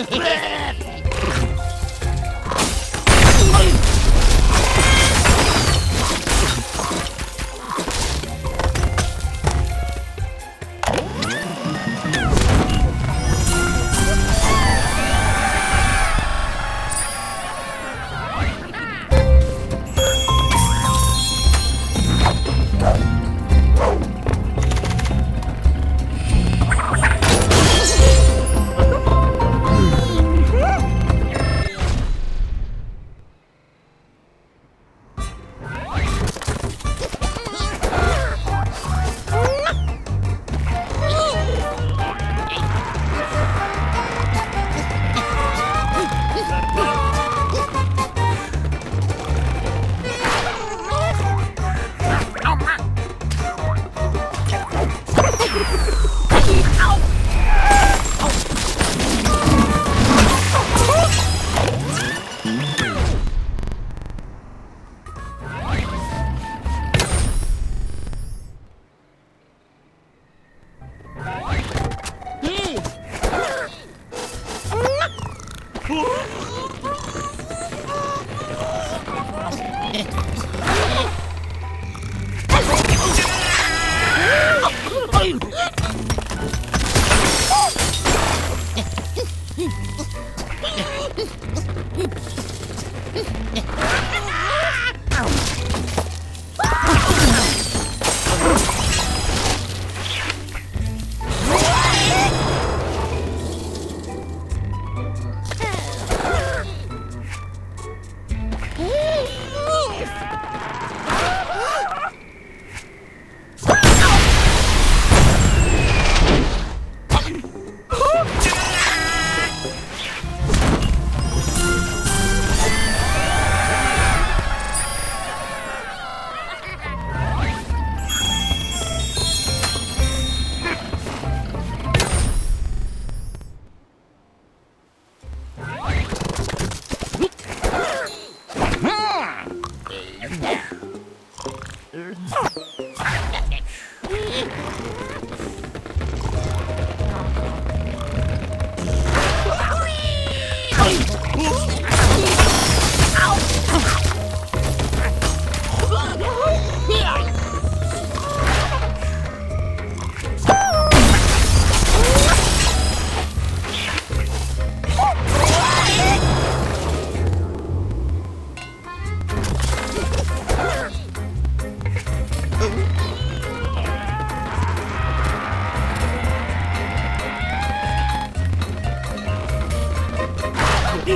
Ooh. Hmph!